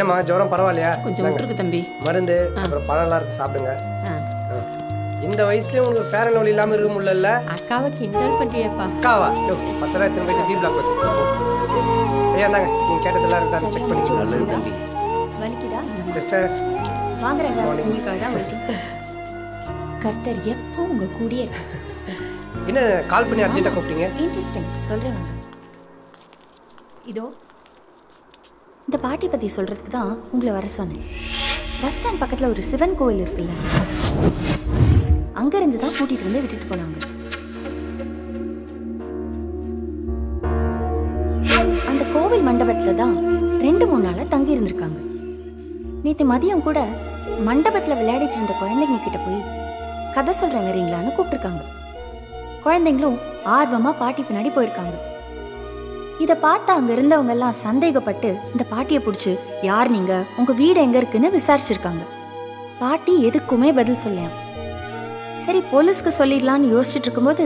என்னம்மா ஜுரம் பரவாயில்லையா? கொஞ்சம். விட்டுருக்கு தம்பி. மருந்து அப்புறம் பழம்லாம் இருக்கு சாப்பிடுங்க. இந்த வயசுலயும் உங்களுக்கு ஃபேர் அண்ட் லவ்லி இல்லாம இருக்க முடியல அக்காவை கிண்டல் பண்றியப்பா. அக்காவா? பத்தெல்லாம் திரும்ப போயிட்டு டி பிளாக் ஐயா இந்தாங்க. நீங்க கேட்டதெல்லாம் இருக்கா செக் பண்ணிக்கோங்க நல்லது தம்பி. வலிக்குதா? சிஸ்டர் வாங்க ராஜா. உங்களுக்காக தான் வெயிட்டிங் கர்த்தர் எப்போ உங்க கூடயே என்ன கால் பண்ணி அர்ஜென்ட்டாக கூப்பிட்டீங்க? இன்ட்ரெஸ்டிங் சொல்றேன் வாங்க. இதோ இந்த பாட்டி பத்தி சொல்றதுக்கு தான் உங்களை வர சொன்னேன். பஸ் ஸ்டாண்ட் பக்கத்துல ஒரு சிவன் கோவில் இருக்குல்ல அங்க இருந்து தான் கூட்டிட்டு வந்து விட்டுட்டு போனாங்க. அந்த கோவில் மண்டபத்துல தான் ரெண்டு மூணு நாளா தங்கி இருந்திருக்காங்க. நேத்து மதியம் கூட மண்டபத்துல விளையாடிட்டு இருந்த குழந்தைங்க கிட்ட போய் கதை சொல்கிறேன் வரீங்களான்னு கூப்பிட்டுருக்காங்க. குழந்தைங்களும் ஆர்வமா பாட்டி பின்னாடி போயிருக்காங்க. இதை பார்த்து அங்க இருந்தவங்க எல்லாம் சந்தேகப்பட்டு இந்த பாட்டியை பிடிச்சி யார் நீங்க? உங்க வீடு எங்க இருக்குன்னு விசாரிச்சிருக்காங்க. பாட்டி எதுக்குமே பதில் சொல்லலாம் சரி போலீஸ்க்கு சொல்லிடலாம்னு யோசிச்சுட்டு இருக்கும்போது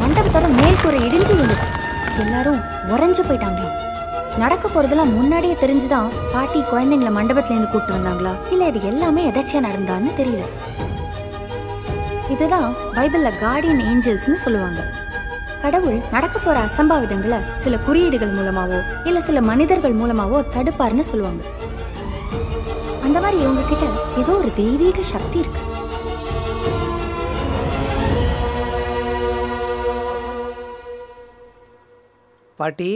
மண்டபத்தோட மேல்கூரை இடிஞ்சு விழுந்துருச்சு. எல்லாரும் உறைஞ்சு போயிட்டாங்களாம். நடக்க போறதெல்லாம் முன்னாடியே தெரிஞ்சுதான் பாட்டி குழந்தைங்கள மண்டபத்துல இருந்து கூப்பிட்டு வந்தாங்களா? இல்ல இது எல்லாமே எதாச்சியா நடந்தான்னு தெரியல. இதுதான் பைபிள்ல கார்டியன் ஏஞ்சல்ஸ்னு சொல்லுவாங்க. கடவுள் நடக்க போற அசம்பாவிதங்களை சில குறியீடுகள் மூலமாவோ இல்ல சில மனிதர்கள் மூலமாவோ தடுப்பாருன்னு சொல்லுவாங்க. அந்த மாதிரி இவங்க கிட்ட ஏதோ ஒரு தெய்வீக சக்தி இருக்கு. பாட்டி?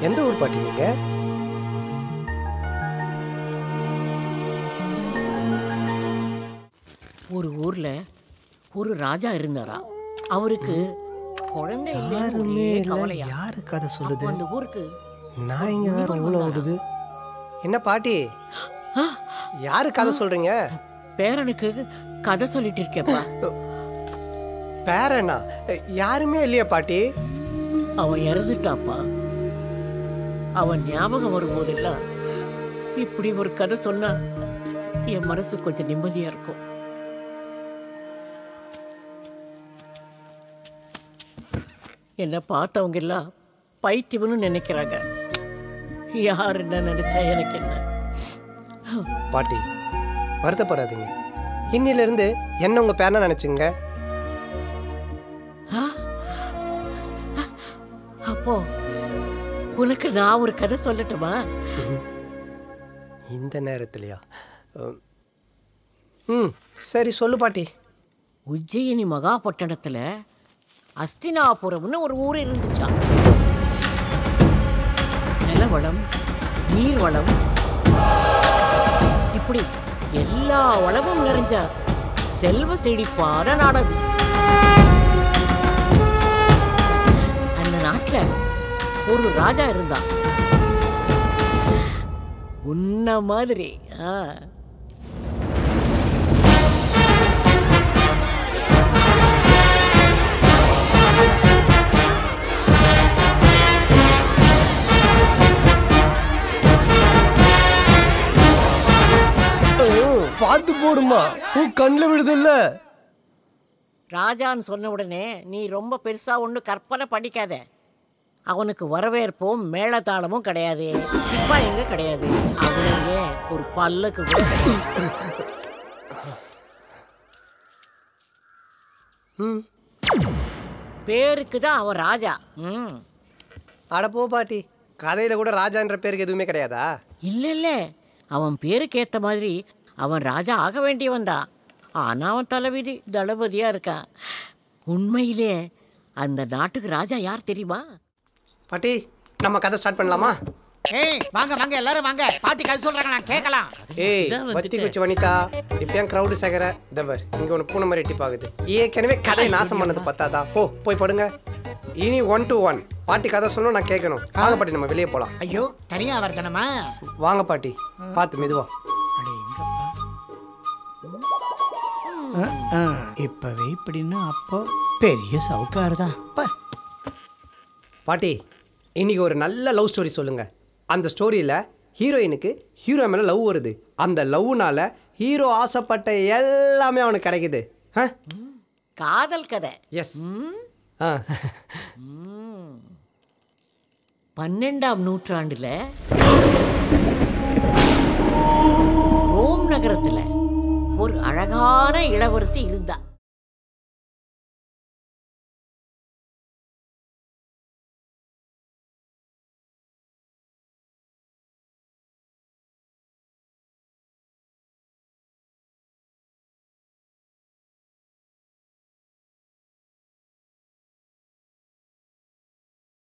எந்த ஊர் பாட்டி நீங்க? ஒரு ஊர்ல ஒரு ராஜா இருந்தாரா? அவருக்கு குழந்தை யாருமே இல்ல. யாரு கதை சொல்லுது? அந்த ஊருக்கு நான் இங்க வேற இவ்வளோ விடுது என்ன பாட்டி? யாரு கதை சொல்றீங்க? பேரனுக்கு கதை சொல்லிட்டு இருக்கேப்பா. பேரனா? யாருமே இல்லையா பாட்டி. அவன் இறந்துட்டாப்பா. அவன் ஞாபகம் வரும்போதெல்லாம் இப்படி ஒரு கதை சொன்னா என் மனசு கொஞ்சம் நிம்மதியா இருக்கும். என்னை பார்த்தவங்க எல்லாம் பைத்தியம்னு நினைக்கிறாங்க. யார் என்ன நினைச்சா எனக்கு என்ன? பாட்டி வருத்தப்படாதீங்க. இன்னில இருந்து என்ன உங்க பேரனா நினைச்சுங்க? அப்போ உனக்கு நான் ஒரு கதை சொல்லட்டுமா? இந்த நேரத்துலயா? ம் சரி சொல்லு பாட்டி. உஜ்ஜயினி மகாபட்டணத்துல அஸ்தினாபுரம்னு ஒரு ஊர் இருந்துச்சாம் நிலவளம் நீர்வளம். இப்படி எல்லா வளமும் நிறைஞ்ச செல்வ செழிப்பான நாடகம். அந்த நாட்டுல ஒரு ராஜா இருந்தான். உன்ன மாதிரி ஆ. பார்த்து போடுமா? பூ கண்ணில் விடுதில்ல ராஜான்னு சொன்ன உடனே நீ ரொம்ப பெருசா ஒன்றும் கற்பனை பண்ணிக்காத. அவனுக்கு வரவேற்பும் மேளதாளமும் கிடையாது. சிப்பாயிங்க கிடையாது. அவனுங்க ஒரு பல்லக்கு கூட பேருக்கு தான் அவன் ராஜா. ம். அட போ பாட்டி. கதையில கூட ராஜான்ற பேருக்கு எதுவுமே கிடையாதா? இல்லை இல்லை. அவன் பேருக்கு ஏற்ற மாதிரி அவன் ராஜா ஆக வேண்டியவன் தான் ஆனால் அவன் தலைவிதி தளபதியா இருக்கான் உண்மையிலே அந்த நாட்டுக்கு ராஜா யார் தெரியுமா? பாட்டி நம்ம கதை ஸ்டார்ட் பண்ணலாமா? ஏய் வாங்க வாங்க எல்லாரும் வாங்க. பாட்டி கதை சொல்றாங்க நான் கேட்கலாம். ஏய் வந்துட்டேன். குச்சி வனிதா இப்போ ஏன் க்ரௌடு சேகர தவர் இங்க ஒன்று பூனை மாதிரி எட்டி பாக்குது ஏற்கனவே கதை நாசம் பண்ணது பத்தாதா? போ போய் படுங்க. இனி ஒன் டு ஒன் பாட்டி கதை சொல்லணும் நான் கேட்கணும். வாங்க பாட்டி நம்ம வெளியே போலாம். ஐயோ தனியா வரதனமா வாங்க பாட்டி பார்த்து மெதுவா. இப்பவே இப்படின்னு அப்போ பெரிய சவுக்கார் தான் பாட்டி இன்னைக்கு ஒரு நல்ல லவ் ஸ்டோரி சொல்லுங்க. அந்த ஸ்டோரியில ஹீரோயினுக்கு ஹீரோ மேல லவ் வருது. அந்த லவ்னால ஹீரோ ஆசைப்பட்ட எல்லாமே அவனுக்கு கிடைக்குது. காதல் கதை. எஸ் ஆ. பன்னெண்டாம் நூற்றாண்டுல ரோம் நகரத்துல ஒரு அழகான இளவரசி இருந்தா